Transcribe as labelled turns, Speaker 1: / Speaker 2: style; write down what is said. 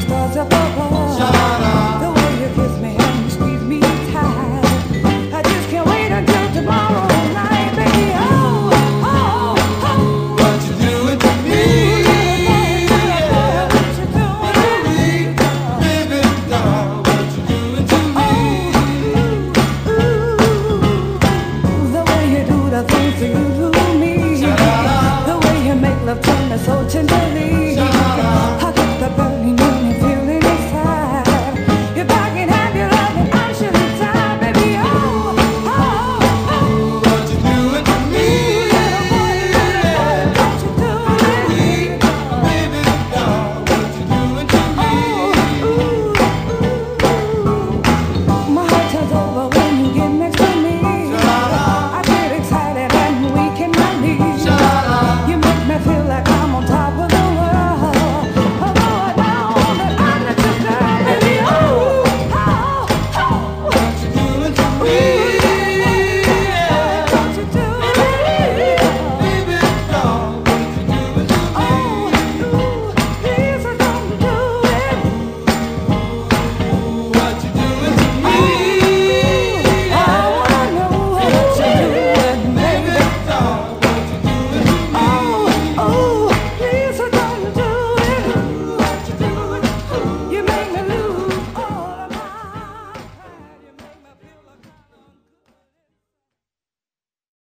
Speaker 1: circunstancias.